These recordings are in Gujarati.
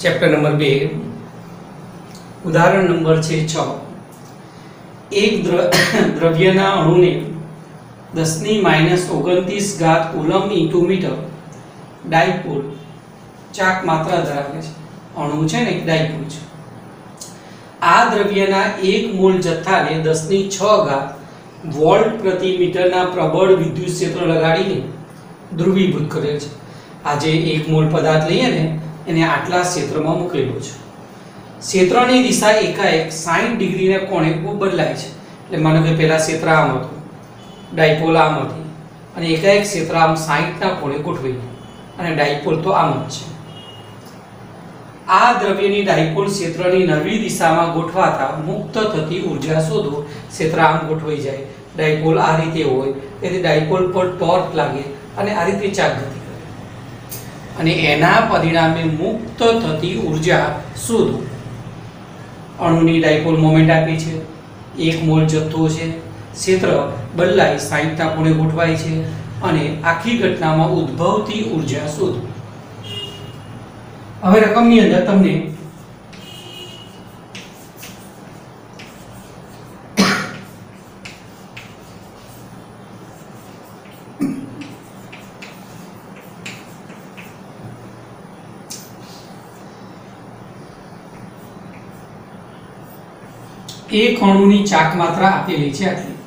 ચેપ્ટર નંબર બે. ઉદાહરણ નંબર છે છ. એક દ્ર- દ્રવ્યના અણુને દસની માઇનસ ઓગણત્રીસ ઘાત કુલમ ઇન્ટુ મીટર ડાયપોલ ચાક માત્રા ધરાવે છે. અણુ છે ને ડાયપોલ છે. આ દ્રવ્યના એક મોલ જથ્થાને દસની છ ઘાત વોલ્ટ પ્રતિ મીટરના પ્રબળ વિદ્યુત ક્ષેત્ર લગાડીને ધ્રુવીભૂત કરે છે. આજે એક મોલ પદાર્થ લઈએ ને એને આટલા ક્ષેત્રમાં મૂકેલો છે. ક્ષેત્રની દિશા એકાએક સાઈઠ ડિગ્રીને કોણે બદલાય છે. એટલે માનો કે પહેલાં ક્ષેત્ર આમ હતું, ડાયપોલ આમ હતી, અને એકાએક ક્ષેત્ર આમ સાઠના કોણે ગોઠવાઈ અને ડાયપોલ તો આમ જ છે. આ દ્રવ્યની ડાયપોલ ક્ષેત્રની નવી દિશામાં ગોઠવાતા મુક્ત થતી ઊર્જા શોધો ક્ષેત્ર આમ ગોઠવાઈ જાય. ડાયપોલ આ રીતે હોય, તેથી ડાયપોલ પર ટોર્ક લાગે, અને આ રીતે ચાક ગતિ. અને એના પરિણામે મુક્ત થતી ઊર્જા શોધો. અણુની ડાયપોલ મોમેન્ટ આપી છે. એક મોલ જથ્થો છે. ક્ષેત્ર બદલાઈ સાહીઠના ખૂણે ગોઠવાય છે અને આખી ઘટનામાં ઉદ્ભવતી ઊર્જા શોધો. હવે રકમની અંદર તમને એક અણુની ચાક માત્રા આપેલી છે આટલી.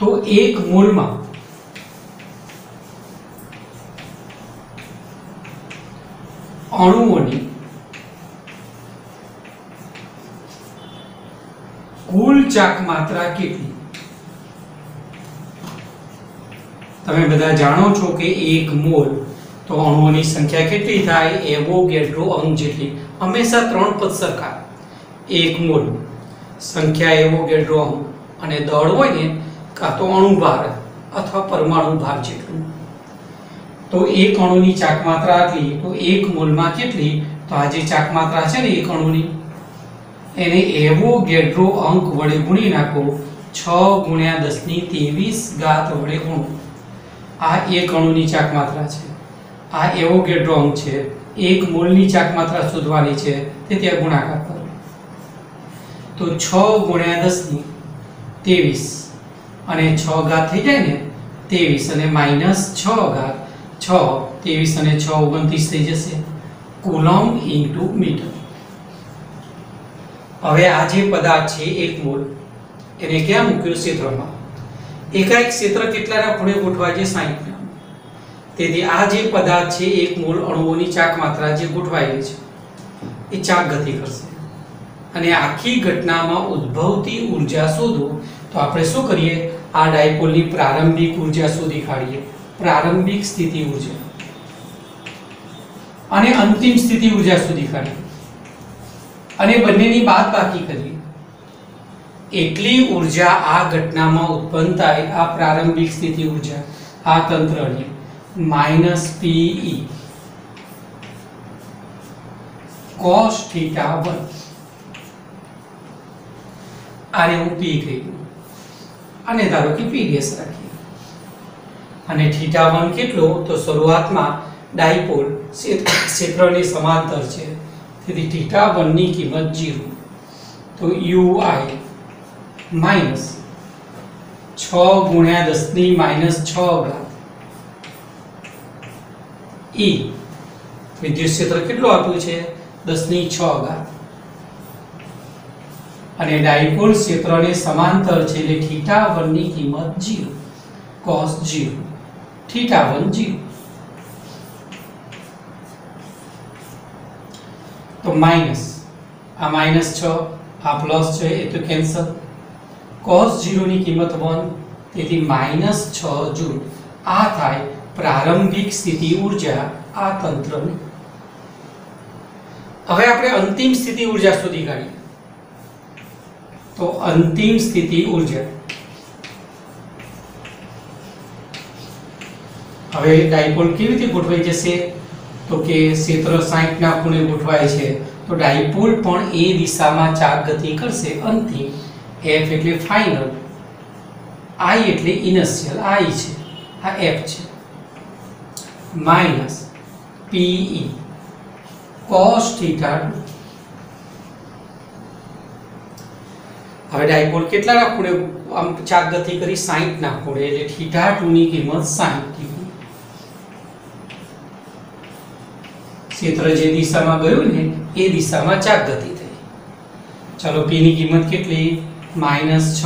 તો એક મોલમાં અણુઓની કુલ ચાક માત્રા કેટલી? તમે બધા જાણો છો કે એક મોલ તો અણુઓની સંખ્યા કેટલી થાય? એવો ગેટ્રો અંગ જેટલી? હંમેશા ત્રણ પદ સરખા. એક મોલ સંખ્યા એવોગેડ્રો અંક અને દળ હોય ને, કાં તો અણુ ભાર અથવા પરમાણુ ભાર જેટલું. તો એક અણુની ચાક માત્રા આટલી, તો એક મોલમાં કેટલી? તો આ જે ચાક માત્રા છે ને, એક અણુની. એને એવો એવોગેડ્રો અંક વડે ગુણી નાખો, છ ગુણ્યા દસની ત્રેવીસ ઘાત વડે ગુણો. આ એક અણુની ચાક માત્રા છે. આ એવો ગેડ્રો અંક છે. એક મોલની ચાક માત્રા શોધવાની છે. તે ત્યાં ગુણાકાર કરો. તો છ ગુણ્યા દસની ત્રેવીસ. અને છ ઘાત થઈ જાય ને ત્રેવીસ, અને માઇનસ છ ઘાત છ, ત્રેવીસ અને છ ઓગણત્રીસ થઈ જશે. Coulomb into metre. હવે આ જે પદાર્થ છે, એક મોલ, એને ક્યાં મૂક્યો ક્ષેત્રમાં? એકાએક ક્ષેત્ર કેટલાના ખૂણે ગોઠવાય છે? સાહીઠના. તેથી આ જે પદાર્થ છે, એક મોલ અણુઓની ચાક માત્રા જે ગોઠવાયેલી છે, એ ચાક ગતિ કરશે. અને આખી ઘટનામાં ઉદ્ભવતી ઊર્જા શોધો, તો આપણે શું કરીએ? આ ડાયપોલની પ્રારંભિક ઊર્જા શોધી કાઢીએ. પ્રારંભિક સ્થિતિ ઊર્જા. અને અંતિમ સ્થિતિ ઊર્જા શોધી કાઢીએ. અને બંનેની બાદ બાકી કરીએ. એટલી ઊર્જા આ ઘટનામાં ઉત્પન્ન થાય, આ પ્રારંભિક સ્થિતિ ઊર્જા, આ તંત્રની minus P E cos theta one. આને હું પી કહ્યું અને ધારો કે પી ગેસ રાખીએ. અને થીટા વન કેટલો? તો શરૂઆતમાં ડાયપોલ ક્ષેત્રની સમાંતર છે. તેથી થીટા વનની કિંમત જીરો. તો યુ આઈ માઇનસ છ ગુણ્યા દસની માઇનસ છ ઘાત ઈ વિદ્યુત ક્ષેત્ર કેટલું આપ્યું છે? દસની છ ઘાત અને ડાયપોલ ક્ષેત્રને સમાંતર છે એટલે થીટા વનની કિંમત zero cos zero theta one zero. તો માઇનસ, આ માઇનસ છ, આ પ્લસ છે, એ તો કેન્સલ. કોસ જીરોની કિંમત વન, તેથી માઇનસ છ જૂલ. આ થાય પ્રારંભિક સ્થિતિ ઊર્જા આ તંત્રની. હવે આપણે અંતિમ સ્થિતિ ઊર્જા શોધી કાઢીએ. તો અંતિમ સ્થિતિ ઊર્જા. હવે ડાયપોલ કેવી રીતે ગોઠવાઈ જશે? તો કે ક્ષેત્ર 60 ના ખૂણે ગોઠવાય છે. તો ડાયપોલ પણ એ દિશામાં ચાક ગતિ કરશે. અંતિમ F એટલે ફાઇનલ I એટલે ઇનર્શિયલ I છે. આ F છે. માઇનસ PE cos થીટા હવે ડાયપોલ કેટલાના ખૂણે આમ ચાર ગતિ કરી 60 ના ખૂણે એટલે થીટા 2 ની કિંમત 60 ડિગ્રી ક્ષેત્ર જે દિશામાં ગયું ને એ દિશામાં ચાક ગતિ થઈ. ચાલો p ની કિંમત કેટલી? માઇનસ છ.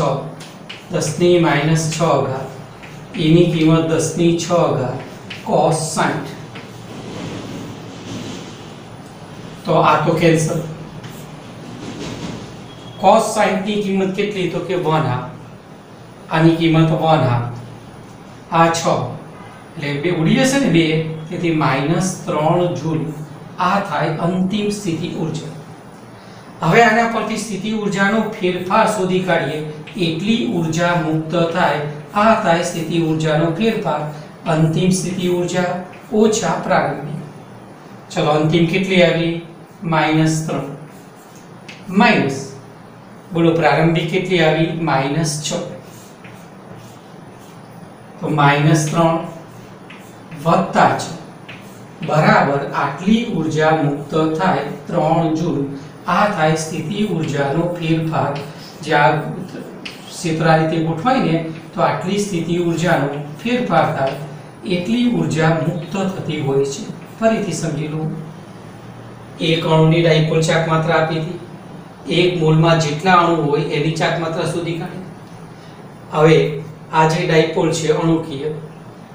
દસની માઇનસ છ અઘાત એની ની કિંમત દસની છ અઘાત કોસ સાઠ તો આ તો કેન્સલ cos 60 ની કિંમત કેટલી? તો કે 1 હાફ આની કિંમત 1 હાફ આ 6 એટલે બે ઉડી જશે ને બે, તેથી માઇનસ ત્રણ જૂલ. આ થાય અંતિમ સ્થિતિ ઊર્જા હવે આના પરથી સ્થિતિ ઊર્જાનો ફેરફાર શોધી કાઢીએ. એટલી ઊર્જા મુક્ત થાય, આ થાય સ્થિતિ ઊર્જાનો ફેરફાર. અંતિમ સ્થિતિ ઊર્જા ઓછા પ્રારંભિક. ચલો અંતિમ કેટલી આવી? માઇનસ ત્રણ. માઇનસ બોલો, પ્રારંભિક કેટલી આવી? માઇનસ છ. તો માઇનસ ત્રણ વત્તા છ. બરાબર આટલી ઊર્જા મુક્ત થાય ત્રણ જૂલ. આ થાય સ્થિતિ ઉર્જાનો ફેરફાર. જ્યાં આ રીતે ગોઠવાય ને, તો આટલી સ્થિતિ ઉર્જાનો ફેરફાર થાય. એટલી ઊર્જા મુક્ત થતી હોય છે. ફરીથી સમજી લો. એક અણુની ડાયપોલ ચાક માત્રા આપી હતી. એક મોલમાં જેટલા અણુ હોય એની ચાક માત્રા શોધી કાઢી. હવે આ જે ડાયપોલ છે, અણુકીય,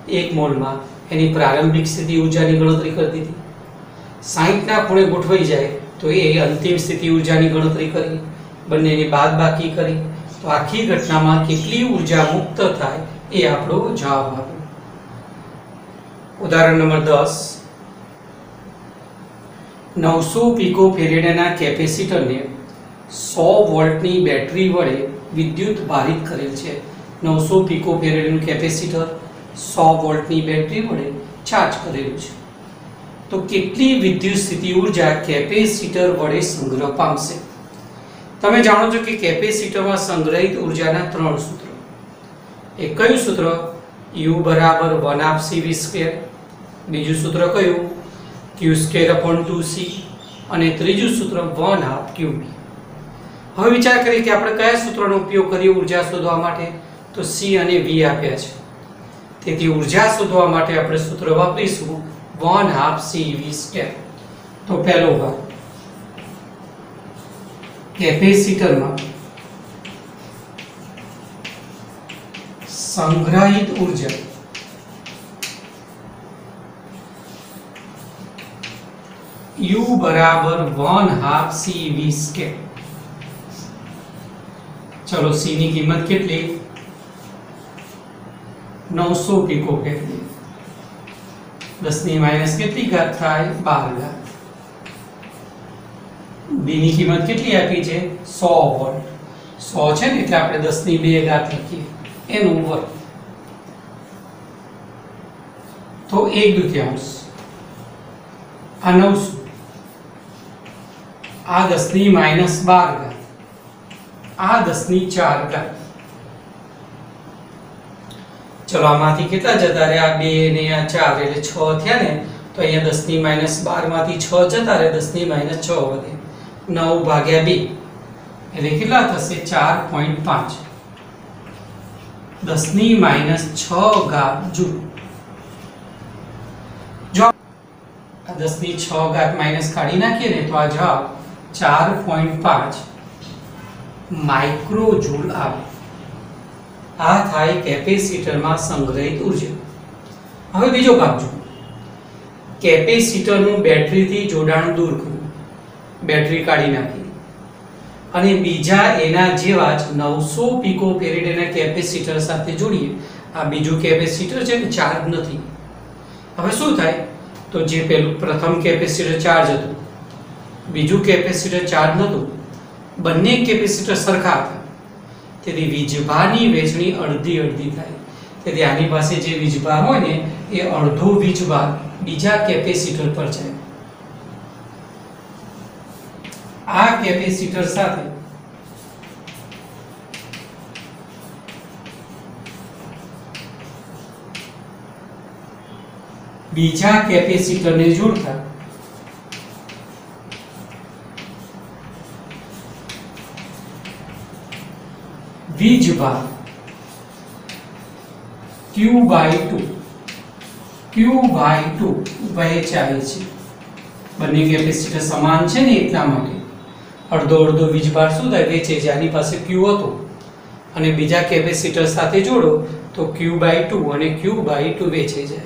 એક મોલમાં એની પ્રારંભિક સ્થિતિ ઊર્જાની ગણતરી કરી દીધી. 60 ના ખૂણે ગોઠવાઈ જાય તો એ અંતિમ સ્થિતિ ઊર્જાની ગણતરી કરી, બંનેની બાદ બાકી કરી. તો આખી ઘટનામાં કેટલી ઊર્જા મુક્ત થાય એ આપણો જવાબ આવ્યો ઉદાહરણ નંબર દસ. નવસો પીકો ફેરેડાના કેપેસિટરને સો વોલ્ટની બેટરી વડે વિદ્યુત ભારિત કરેલ છે. નવસો પીકો ફેરેડનું કેપેસિટર સો વોલ્ટની બેટરી વડે ચાર્જ કરેલું છે. તો કેટલી વિદ્યુત સ્થિતિ ઊર્જા કેપેસિટર વડે સંગ્રહ પામશે? તમે જાણો છો કે કેપેસિટરમાં સંગ્રહિત ઉર્જાના ત્રણ સૂત્રો. એક કયું સૂત્ર? યુ બરાબર વન હાફ વી સ્ક્વેર. બીજું સૂત્ર કયું? ક્યુ સ્કેર અપોન 2C અને ત્રીજું સૂત્ર વન હાફ QB હવે વિચાર કરીએ કે આપણે કયા સૂત્રનો ઉપયોગ કરીએ ઊર્જા શોધવા માટે? તો C અને V આપ્યા છે. તેથી ઊર્જા શોધવા માટે આપણે સૂત્ર વાપરીશું 1 હાફ CV સ્ક્વેર તો પહેલો ભાગ. કેપેસિટરમાં સંગ્રહિત ઊર્જા. U બરાબર 1 હાફ CV સ્ક્વેર ચલો સી ની કિંમત કેટલી? 900 પીકો કેટલી 10 ની માઇનસ કેટલી ઘાત થાય? 12 ઘાત. બીની કિંમત કેટલી આપી છે? 100 વોલ્ટ 100 છે ને, એટલે આપણે 10 ની 2 ઘાત લખીએ. એનું વર્ગ. તો એક દુત્યાંશ. આ નવસો. આ દસની માઇનસ બાર ઘાત. આ દસની ચાર ઘાત ચલો, આમાંથી કેટલા જતા રહ્યા? બે ને આ ચાર, એટલે છ થયા ને, તો અહીંયા દસની માઇનસ બારમાંથી છ જતા રહે દસની માઇનસ છ વધે. નવ ભાગ્યા બે, એટલે કેટલા થશે? ચાર પોઈન્ટ પાંચ. દસની માઇનસ છ ઘાત જૂલ જો આ દસની છ ઘાત માઇનસ કાઢી નાખીએ ને, તો આ જવાબ ચાર પોઈન્ટ પાંચ. માઇક્રો જૂલ આવે. આ થાય કેપેસિટરમાં સંગ્રહિત ઊર્જા. હવે બીજો ભાગ જુઓ. કેપેસિટરનું બેટરીથી જોડાણ દૂર કરવું બેટરી કાઢી નાખી. અને બીજા એના જેવા જ નવસો પીકો ફેરેડ એના કેપેસિટર સાથે જોડીએ. આ બીજું કેપેસિટર છે ને ચાર્જ નથી. હવે શું થાય? તો જે પેલું પ્રથમ કેપેસિટર ચાર્જ હતું. બીજું કેપેસિટર ચાર્જ નહોતું. બંને કેપેસિટર સરખા હતા. તેથી વીજભારની વહેંચણી અડધી અડધી થાય. તેથી આની પાસે જે વીજભાર હોય ને, એ અડધો વીજભાર બીજા કેપેસિટર પર જાય. આ કેપેસિટર સાથે બીજા કેપેસિટરને જોડતા વીજભાર Q by two Q by two વહેંચાય છે. બંને કેપેસિટર સમાન છે ને એટલા માટે. અડધો અડધો વીજભાર શું થાય? વેચે છે. આની પાસે ક્યુ હતો. અને બીજા કેપેસિટર સાથે જોડો તો ક્યુ બાય ટુ અને ક્યુ બાય ટુ વેચે જાય.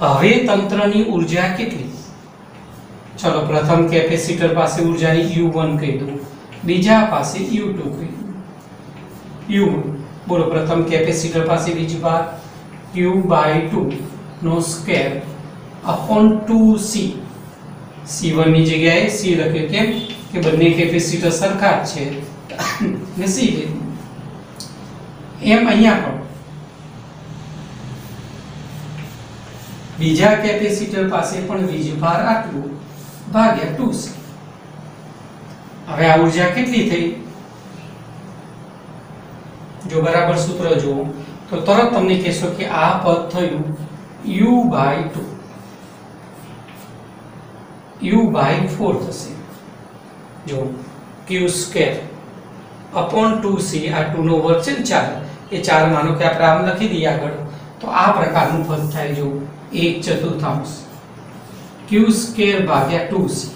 હવે તંત્રની ઊર્જા કેટલી? ચલો પ્રથમ કેપેસિટર પાસે ઉર્જાની U1 કહી દઉં. બીજા પાસે U2 કહી U1 બોલો, પ્રથમ કેપેસિટર પાસે વીજભાર Q by two no square upon two C. C1 ની જગ્યાએ સી લખ્યું કેમ? કે બંને કેપેસિટર સરખા જ છે. ને સી લીધું એમ અહીંયા પણ. બીજા કેપેસિટર પાસે પણ વીજભાર આટલું ભાગ્યા ટુ સી. હવે આ ઊર્જા કેટલી થઈ? જો બરાબર સૂત્ર જુઓ, તો તરત તમને કહેશો કે આ પદ થયું u by two. u by four થશે. જો q square upon two C, આ ટુ નો વર્ગ છે ને ચાર, એ ચાર માનો કે આપણે આમ લખી દઈએ આગળ. તો આ પ્રકારનું પદ થાય જો એક ચતુર્થાંશ. q સ્ક્વેર ભાગ્યા ટુ સી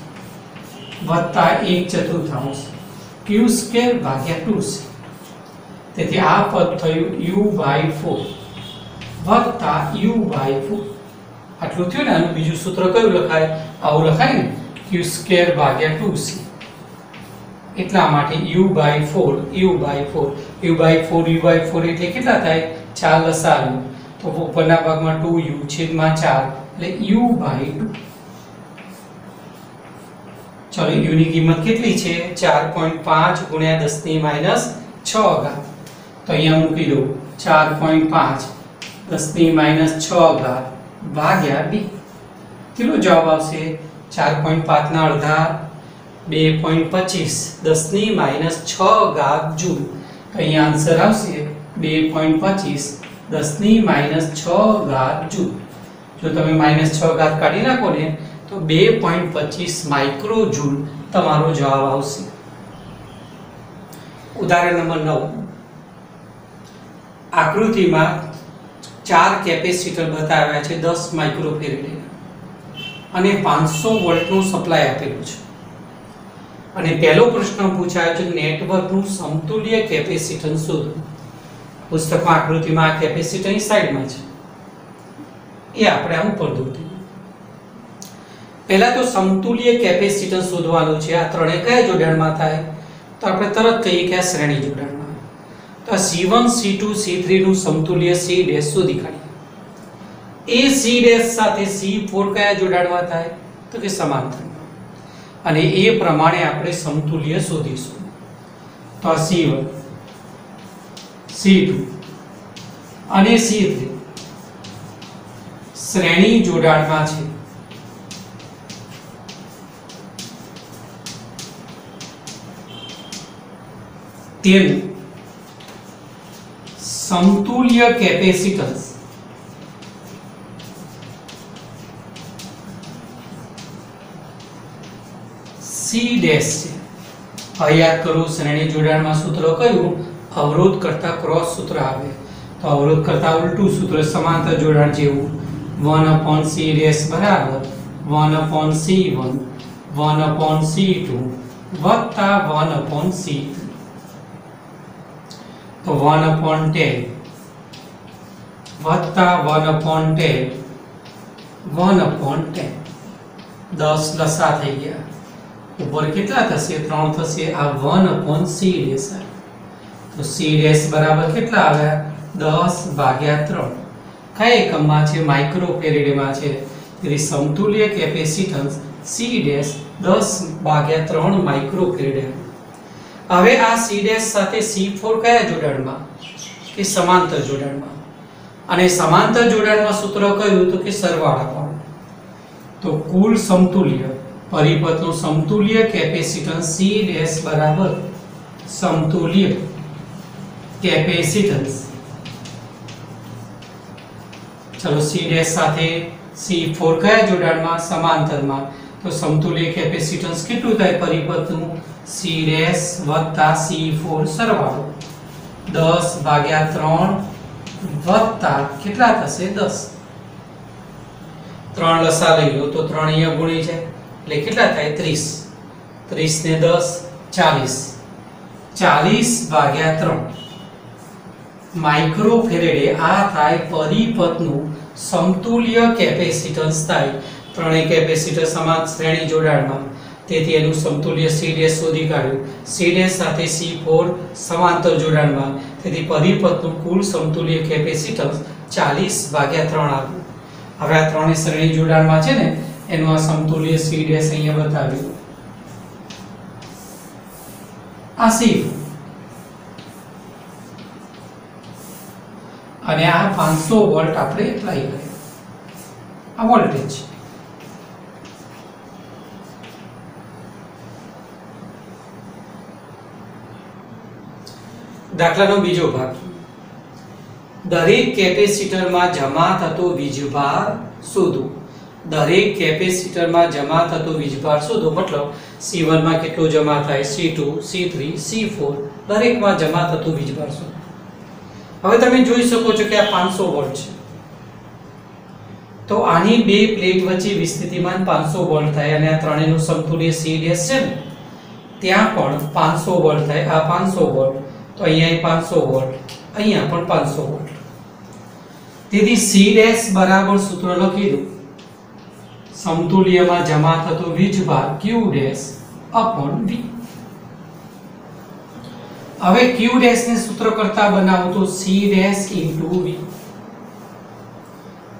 વત્તા એક ચતુર્થાંશ. q સ્ક્વેર ભાગ્યા ટુ સી. તેથી આ પદ થયું u બાય ફોર. વત્તા u બાય ફોર. આટલું થયું ને બીજું સૂત્ર કયું લખાય? આવું લખાય ને, q સ્ક્વેર ભાગ્યા ટુ સી એટલા માટે u by four u by four. u by four u by four એટલે કેટલા થાય? ચાર લસાઅ તો ઉપરના ભાગમાં ટુ યુ છેદમાં ચાર, એટલે u બાય ટુ ચલો u ની કિંમત કેટલી છે? ચાર પોઈન્ટ પાંચ ગુણ્યા દસની માઇનસ છ ઘાત. તો અહીંયા મૂકી દો ચાર પોઈન્ટ પાંચ. દસની માઇનસ છ ઘાત ભાગ્યા બી કેટલો જવાબ આવશે? ચાર પોઈન્ટ પાંચના અડધા. બે પોઈન્ટ પચીસ. દસની માઇનસ છ ઘાત જૂલ. તો અહીંયા આન્સર આવશે. બે પોઈન્ટ પચીસ. દસની માઇનસ છ ઘાત જૂલ. જો તમે માઇનસ છ ઘાત કાઢી નાખો ને, તો બે પોઈન્ટ પચીસ માઇક્રો જૂલ તમારો જવાબ આવશે. ઉદાહરણ નંબર નવ. આકૃતિમાં ચાર કેપેસિટર બતાવ્યા છે, દસ માઇક્રોફેરેડે. અને પાંચસો વોલ્ટનું સપ્લાય આપેલું છે. અને પહેલો પ્રશ્ન પૂછાયો છે, નેટવર્કનું સમતુલ્ય કેપેસિટન્સ શોધો પુસ્તકમાં આકૃતિમાં આ કેપેસિટરની સાઈડમાં છે. એ આપણે આ ઉપર દોરી પહેલા તો સમતુલ્ય કેપેસિટન્સ શોધવાનું છે, આ ત્રણે કયા જોડાણમાં થાય? તો આપણે તરત કહીએ કે આ શ્રેણી જોડાણમાં આ C1 C2 C3 નું સમતુલ્ય C ડેશ શોધી કાઢીએ એ C ડેશ સાથે C4 કયા જોડાણવા થાય? તો કે સમાંતર અને એ પ્રમાણે આપણે સમતુલ્ય શોધીશું. તો આ C1 C2 અને C3 શ્રેણી જોડાણમાં છે. તેનું સમતુલ્ય કેપેસિટન્સ સી ડેશ છે. હવે યાદ કરો, શ્રેણી જોડાણમાં સૂત્ર કયું? અવરોધ કરતા ક્રોસ સૂત્ર આવે. તો અવરોધ કરતા ઉલટું સૂત્ર સમાંતર જોડાણ જેવું. વન અપોન સી ડેશ બરાબર one upon C one one upon C two વત્તા વન અપોન સી તો વન અપોન ટેન. વત્તા one upon ten. One upon ten. દસ લસા થઈ ગયા. ઉપર કેટલા થશે? ત્રણ થશે. આ વન અપોન સી ડેશ તો સી ડેસ બરાબર કેટલા આવ્યા દસ ભાગ્યા ત્રણ. કયા એકમમાં છે? માઇક્રો ફેરેડેમાં છે. તેથી સમતુલ્ય કેપેસિટન્સ સી ડેશ દસ ભાગ્યા ત્રણ માઇક્રો ફેરેડે હવે આ સી ડેશ સાથે સી ફોર કયા જોડાણમાં? કે સમાંતર જોડાણમાં? અને સમાંતર જોડાણમાં સૂત્ર કયું? તો કે સરવાળા વાળું તો કુલ સમતુલ્ય, પરિપથનું સમતુલ્ય કેપેસિટન્સ સી ડેશ બરાબર સમતુલ્ય કેપેસિટન્સ. ચલો સી ડેશ સાથે સી ફોર કયા જોડાણમાં? સમાંતરમાં. તો સમતુલ્ય કેપેસિટન્સ કેટલું થાય? પરિપથનું સી ડેશ વત્તા સી ફોર સરવાળો. દસ ભાગ્યા ત્રણ વત્તા કેટલા થશે દસ? ત્રણ લસા લઈ લો તો ત્રણ અહીંયા ગુણી છે એટલે કેટલા થાય? ત્રીસ. ત્રીસ ને દસ, ચાલીસ. ચાલીસ ભાગ્યા ત્રણ. માઇક્રો ફેરેડે આ થાય પરિપથનું સમતુલ્ય કેપેસિટન્સ થાય. ત્રણેય કેપેસિટર સમાન શ્રેણી જોડાણમાં. તેથી એનું સમતુલ્ય સી શોધી કાઢ્યું. સી સાથે સી ફોર સમાંતર જોડાણમાં. તેથી પરિપથનું કુલ સમતુલ્ય કેપેસિટન્સ ચાલીસ ભાગ્યા ત્રણ આવ્યું. હવે આ ત્રણેય શ્રેણી જોડાણમાં છે ને, એનું આ સમતુલ્ય સી ડેશ અહીંયા બતાવ્યું. આ સી અને આ 500 વોલ્ટ આપણે એપ્લાય કર્યો આ વોલ્ટેજ. દાખલાનો બીજો ભાગ. દરેક કેપેસિટરમાં જમા થતો વીજભાર શોધો. દરેક કેપેસિટરમાં જમા થતો વીજભાર શોધો. મતલબ સી વનમાં કેટલો જમા થાય? C2 C3 C4 દરેકમાં જમા થતો વીજભાર શોધો. હવે તમે જોઈ શકો છો કે આ 500 વોલ્ટ છે. તો આની બે પ્લેટ વચ્ચે વિસ્થિતિમાન 500 વોલ્ટ થાય અને આ ત્રણેયનું સમતુલ્ય સી ડેશ છે ને, ત્યાં પણ 500 વોલ્ટ થાય. આ 500 વોલ્ટ તો અહીંયા 500 વોલ્ટ, અહીંયા પણ 500 વોલ્ટ. તેથી C ડેશ બરાબર સૂત્ર લખી દો સમતુલ્યમાં જમા થતો વીજભાર Q ડેશ અપોન V. હવે Q ડેશ ને સૂત્ર કરતા બનાવો તો C ડેશ into V.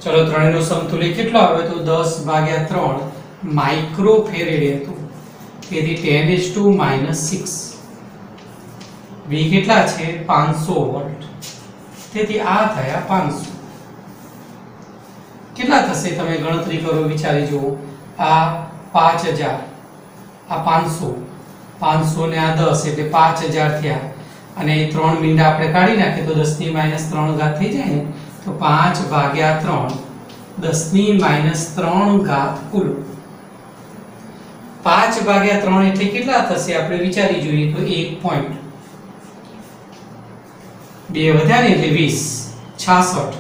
ચલો ત્રણેયનો સમતુલ્ય કેટલો આવે તો 10 ભાગ્યા 3 માઇક્રો ફેરેડ હતું. તેથી 10 is to minus 6 V કેટલા છે? 500 વોલ્ટ. તેથી આ થયા 500 કેટલા થશે તમે ગણતરી કરો, વિચારી જુઓ. આ 5000 આ 500 500 ને આ 10 એટલે 5000 થયા. અને એ ત્રણ મિંડા આપણે કાઢી નાખીએ તો 10 ની માઇનસ 3 ઘાત થઈ જાય ને, તો 5 ભાગ્યા 3 10 ની માઇનસ 3 ઘાત કુલ. 5 ભાગ્યા 3 એટલે કેટલા થશે? આપણે વિચારી જોઈએ તો 1 પોઈન્ટ. બે વધ્યા ને એટલે 20 66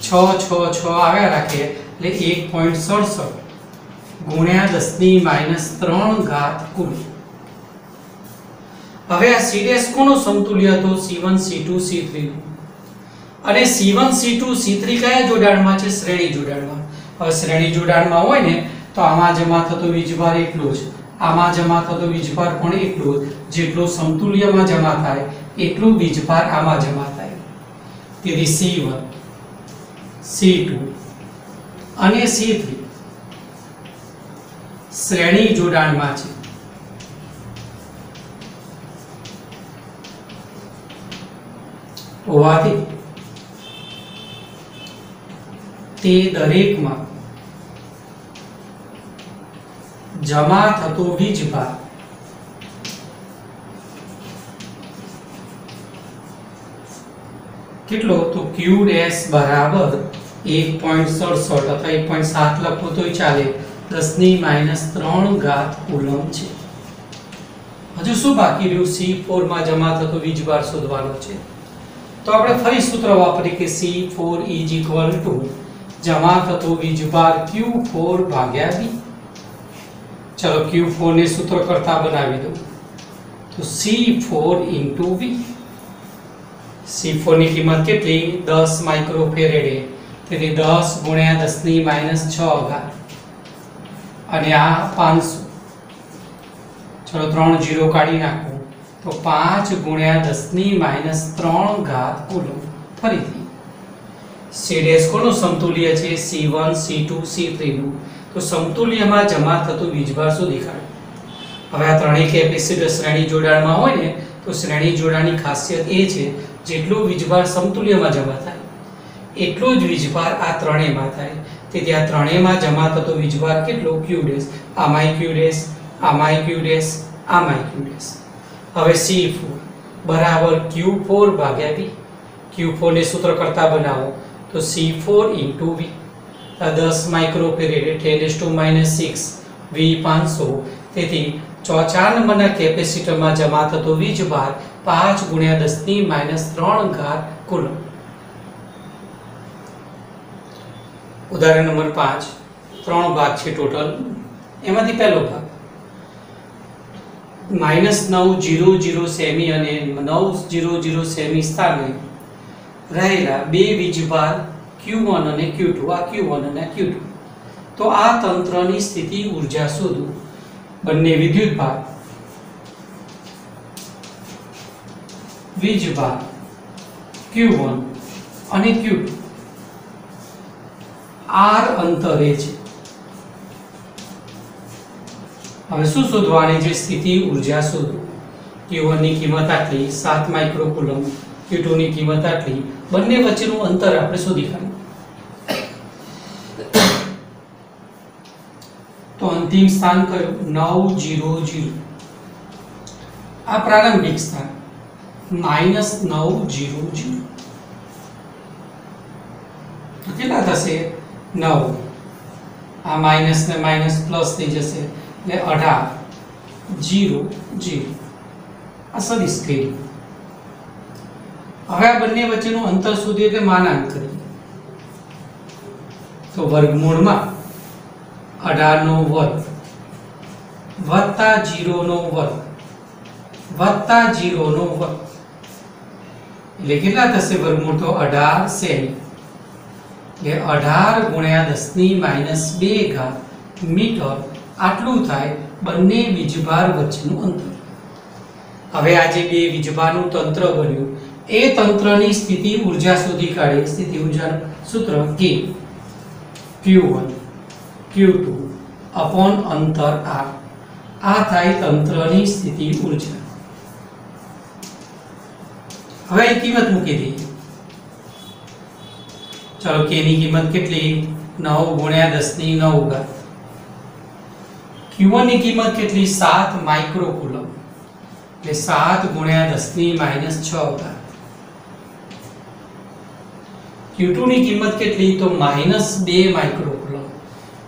છ છ છ આવ્યા રાખે એટલે એક પોઈન્ટ સડસઠ. ગુણ્યા દસની માઇનસ ત્રણ ઘાત કુલ. હવે આ સી ડેશ કોનો સમતુલ્ય હતો? C1 C2 C3 અને C1 C2 C3 કયા જોડાણમાં છે? શ્રેણી જોડાણમાં. હવે શ્રેણી જોડાણમાં હોય ને તો આમાં જમા થતો વીજભાર એટલો જ. આમાં જમા થતો વીજભાર પણ એટલો જ. જેટલો સમતુલ્યમાં જમા થાય એટલું વીજભાર આમાં જમા થાય. તેથી C1 C2 અને C3 શ્રેણી જોડાણમાં છે. હોવાથી તે દરેકમાં જમા થતો વીજભાર કેટલો તો q ડેશ બરાબર 1.67 અથવા 1.7 લખો તોય ચાલે. 10 ની ત્રણ 3 ઘાત કુલમ છે. હજુ શું બાકી રહ્યું? C4 માં જમા થતો વીજભાર શોધવાનો છે. તો આપણે ફરી સૂત્ર વાપરીએ કે C4 is equal to જમા થતો વીજભાર Q4 ભાગ્યા V ચલો Q4 ને સૂત્ર કરતા બનાવી દો તો C4 into V. C4 ની કિંમત કેટલી? 10 માઇક્રોફેરેડે. તેથી 10 ગુણ્યા 10 ની માઇનસ 6 ઘાત અને આ 500 ચલો ત્રણ જીરો કાઢી નાખો. તો 5 ગુણ્યા 10 ની માઇનસ 3 ઘાત કુલમ ફરીથી. C ડેશ સમતુલ્ય છે? C1 C2 C3 નું. તો સમતુલ્યમાં જમા થતું વીજભાર શું હવે આ ત્રણેય કેપેસિટર શ્રેણી જોડાણમાં હોય ને, તો શ્રેણી જોડાણની ખાસિયત એ છે જેટલું વીજભાર સમતુલ્યમાં જમા થાય, એટલો જ વીજભાર આ ત્રણેયમાં થાય. તેથી આ ત્રણેયમાં જમા થતો વીજભાર કેટલો? ક્યુ ડેશ આમાંય ક્યુ ડેશ આમાંય ક્યુ ડેશ આમાંય ક્યુ ડેશ હવે સી ફોર બરાબર Q4 ભાગ્યા V Q4 ને સૂત્ર કરતા બનાવો. તો C4 into V. આ 10 microfarad 10 to minus six V પાંચસો. તેથી ચોથા નંબરના કેપેસિટરમાં જમા થતો વીજભાર પાંચ ગુણ્યા દસની માઇનસ ત્રણ ઘાત કુલમ ઉદાહરણ નંબર પાંચ, ત્રણ ભાગ છે ટોટલ. એમાંથી પહેલો ભાગ. માઇનસ નવ જીરો જીરો સેમી અને નવ જીરો જીરો સેમી સ્થાને રહેલા બે વીજભાર ક્યુ વન અને ક્યુ ટુ. આ ક્યુ વન અને ક્યુ ટુ. તો આ તંત્રની સ્થિતિ ઊર્જા શોધવું બંને વિદ્યુત ભાર વીજભાર ક્યુ વન અને Q2 R અંતરે છે. હવે શું શોધવાની છે? સ્થિતિ ઊર્જા શોધો. Q1 ની કિંમત આટલી 7 માઇક્રોકુલમ Q2 ની કિંમત આટલી. બંને વચ્ચેનું અંતર આપણે શોધી કાઢ્યું તો અંતિમ સ્થાન કયું? 900 આ પ્રારંભિક સ્થાન. માઇનસ નવ જીરો જીરો તો કેટલા થશે? નવ. આ માઇનસ ને માઇનસ પ્લસ થઈ જશે. એટલે અઢાર. જીરો જીરો આ સદીશ કરી હવે આ બંને વચ્ચેનું અંતર શોધીએ એટલે માનાંક કરીએ. તો વર્ગમૂળમાં અઢાર નો વર્ગ વત્તા જીરો નો વર્ગ વત્તા જીરો નો વર્ગ. એટલે કેટલા થશે વર્ગમૂળ તો અઢાર સેમી એટલે અઢાર ગુણ્યા દસની માઇનસ બે ઘાત મીટર આટલું થાય બંને વીજભાર વચ્ચેનું અંતર. હવે આ જે બે વીજભારનું તંત્ર બન્યું, એ તંત્રની સ્થિતિ ઊર્જા શોધી કાઢે, સ્થિતિ ઊર્જા સૂત્ર કે Q1 Q2 અપોન અંતર R. આ થાય તંત્રની સ્થિતિ ઊર્જા. હવે અહીં કિંમત મૂકી દઈએ. ચલો કે ની કિંમત કેટલી? 9 ગુણ્યા 10 ની 9 ઘાત. Q1 ની કિંમત કેટલી? 7 માઇક્રોકુલમ. એટલે 7 ગુણ્યા 10 ની માઇનસ 6 ઘાત. Q2 ની કિંમત કેટલી? તો માઇનસ બે માઇક્રો કુલમ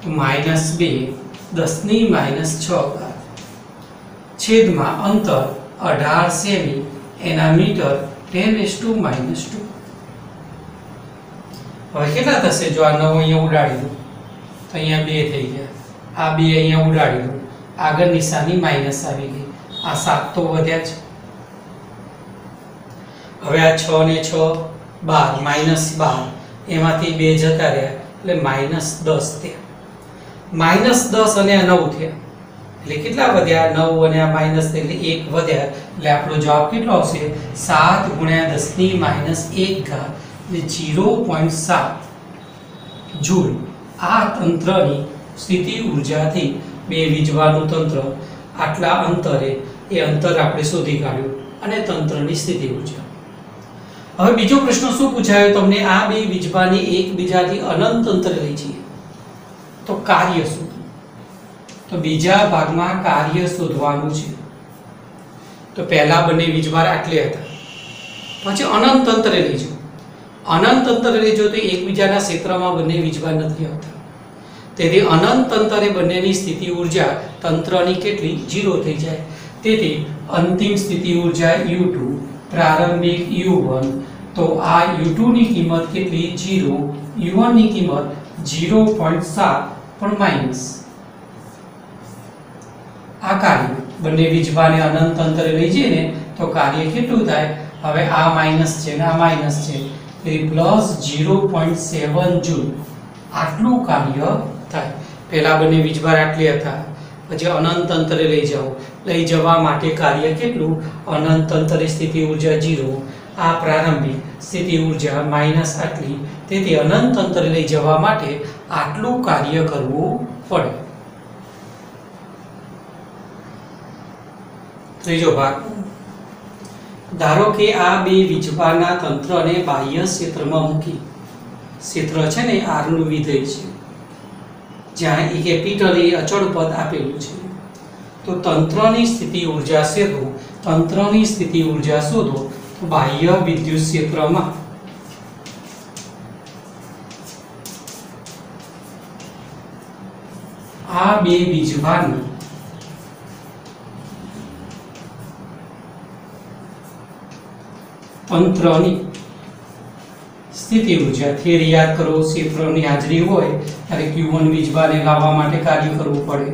તો માઇનસ 2 10 ની માઇનસ 6 ઘાત. છેદમાં અંતર 18 સેમી એના મીટર 10 is to minus 2 હવે કેટલા થશે જો આ 9 અહીંયા ઉડાડી દો તો અહીંયા 2 થઈ ગયા. આ 2 અહીંયા ઉડાડી દો આગળ નિશાની માઇનસ આવી ગઈ. આ 7 તો વધ્યા છે હવે આ 6 ને 6 12 માઇનસ 12 એમાંથી 2 જતા રહ્યા. એટલે માઇનસ 10 થયા. માઇનસ 10 અને આ 9 થયા. એટલે કેટલા વધ્યા? 9 અને આ માઇનસ એટલે 1 વધ્યા. એટલે આપણો જવાબ કેટલો આવશે? સાત ગુણ્યા 10 ની એક 1 ઘાત, એટલે 0.7 જૂલ આ તંત્રની સ્થિતિ ઉર્જાથી બે વીજભારનું તંત્ર આટલા અંતરે એ અંતર આપણે શોધી કાઢ્યું અને તંત્રની સ્થિતિ ઊર્જા. હવે બીજો પ્રશ્ન શું પૂછાયો? તમને આ બે વીજવાની એકબીજાથી અનંત અંતરે લઈ જઈએ. તો કાર્ય શું? તો બીજા ભાગમાં કાર્ય શોધવાનું છે. તો પહેલા બંને વીજભાર આટલે હતા. પછી અનંત અંતરે લઈ અનંત અંતરે લઈ તો એકબીજાના ક્ષેત્રમાં બંને વીજભાર નથી આવતા. તેથી અનંત અંતરે બંનેની સ્થિતિ ઊર્જા તંત્રની કેટલી? જીરો થઈ જાય. તેથી અંતિમ સ્થિતિ ઊર્જા યુ ટુ, પ્રારંભિક U1 તો આ યુ ટુની કિંમત કેટલી? જીરો યુ વનની કિંમત 0.7 પણ માઇનસ આ કાર્ય બંને વીજભાને અનંત અંતરે લઈ જઈએ ને તો કાર્ય કેટલું થાય? હવે આ માઇનસ છે ને આ માઇનસ છે. તેથી પ્લસ 0.7 જૂલ. આટલું કાર્ય થાય. પહેલાં બંને વીજભાર આટલી હતા. પછી અનંત અંતરે લઈ જાઓ. લઈ જવા માટે કાર્ય કેટલું? અનંત અંતરે સ્થિતિ ઊર્જા ઝીરો. આ પ્રારંભિક સ્થિતિ ઊર્જા માઇનસ આટલી. તેથી અનંત અંતરે લઈ જવા માટે આટલું કાર્ય કરવું પડે. ત્રીજો ભાગ. ધારો કે આ બે વીજભારના તંત્રને બાહ્ય ક્ષેત્રમાં મૂકી. ક્ષેત્ર છે ને આરનું વિધેય છે. જ્યાં એ કેપિટલ એ અચળ પદ આપેલું છે. તો તંત્રની સ્થિતિ ઊર્જા શોધો. તંત્રની સ્થિતિ ઊર્જા શોધો તો બાહ્ય વિદ્યુત ક્ષેત્રમાં. આ બે વીજભારની તંત્રની સ્થિતિ ઊર્જા થિયરી યાદ કરો, ક્ષેત્રની હાજરી હોય, ત્યારે Q1 વીજભાને લાવવા માટે કાર્ય કરવું પડે.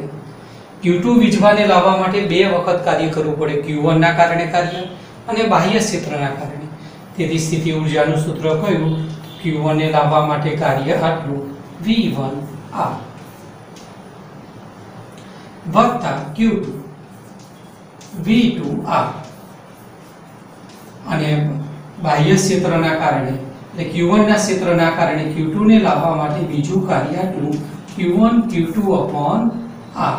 Q2 વીજભાને લાવવા માટે બે વખત કાર્ય કરવું પડે. ક્યુ વનના કારણે કાર્ય અને બાહ્ય ક્ષેત્રના કારણે. તેથી સ્થિતિ ઉર્જાનું સૂત્ર કયું? ક્યુ વનને લાવવા માટે કાર્ય આટલું. V1 આ વત્તા Q2 V2 આ અને બાહ્ય ક્ષેત્રના કારણે, એટલે Q1 ના ક્ષેત્રના કારણે Q2 ને લાવવા માટે બીજું કાર્ય આટલું Q1 Q2 upon R.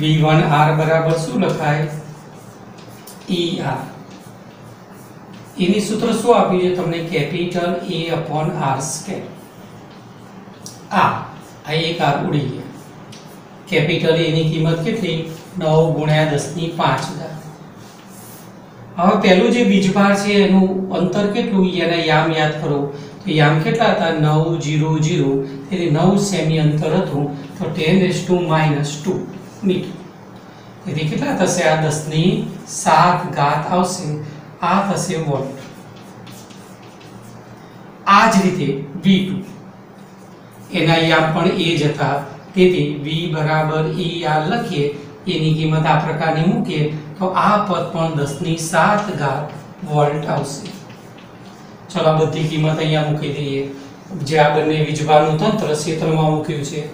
V1 R બરાબર શું લખાય? ER એની સૂત્ર શું આપ્યું છે? તમને capital A upon R square આ આ એક આર ઉડી ગયા. કેપિટલ એની કિંમત કેટલી? 9 ગુણ્યા 10 ની 5 હજાર. હવે પહેલું જે બીજભાર છે, એનું અંતર કેટલું? એના યામ યાદ કરો. તો યામ કેટલા હતા? નવ જીરો જીરો. એટલે નવ સેમી અંતર હતું. તો ten S to minus two metre. તેથી કેટલા થશે? આ દસની સાત ઘાત આવશે. આ થશે વોલ્ટ આ જ રીતે વી ટુ. એના યામ પણ એ જ હતા. તેથી વી બરાબર ઈ r લખીએ. એની કિંમત આ પ્રકારની મૂકીએ તો આ પદ પણ 10 ની 7 ઘાત વોલ્ટ આવશે. ચલો આ બધી કિંમત અહીંયા મૂકી દઈએ. જે આ બંને વીજભારનું તંત્ર ક્ષેત્રમાં મૂક્યું છે.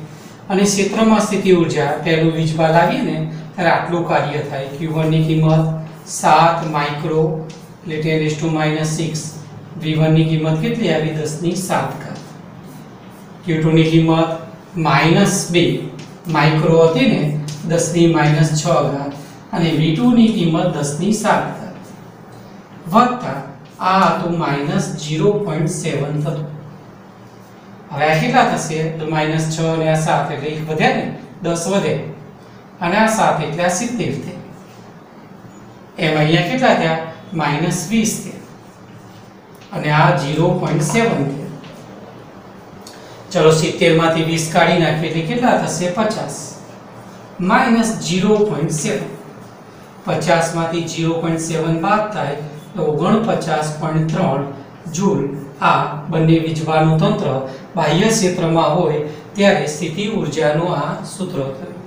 અને ક્ષેત્રમાં સ્થિતિ ઊર્જા પહેલું વીજભાર લાવીએ ને, ત્યારે આટલું કાર્ય થાય. ક્યુ વનની કિંમત સાત માઇક્રો એટલે 10 ટુ માઇનસ સિક્સ. વી વનની કિંમત કેટલી આવી? 10 ની 7 ઘાત. ક્યુ ટુની કિંમત માઇનસ બે માઇક્રો હતી ને 10 ની માઇનસ છ ઘાત અને V2 ની કિંમત 10 ની 7 ઘાત. વત્તા આ હતું માઇનસ 0.7 થતું. હવે આ કેટલા થશે? તો માઇનસ છ અને આ સાત એટલે એક વધ્યા ને? દસ વધે. અને આ સાત એટલે આ સિત્તેર થયા. એમ અહીંયા કેટલા થયા? માઇનસ વીસ થયા. અને આ 0.7 થયા. ચલો 70 માંથી 20 કાઢી નાખીએ એટલે કેટલા થશે? 50 માઇનસ 0.7 50 માંથી 0.7 બાદ થાય તો 49.3 જૂલ આ બંને વીજભારનું તંત્ર બાહ્ય ક્ષેત્રમાં હોય ત્યારે સ્થિતિ ઉર્જાનું આ સૂત્ર થયું.